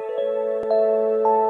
Música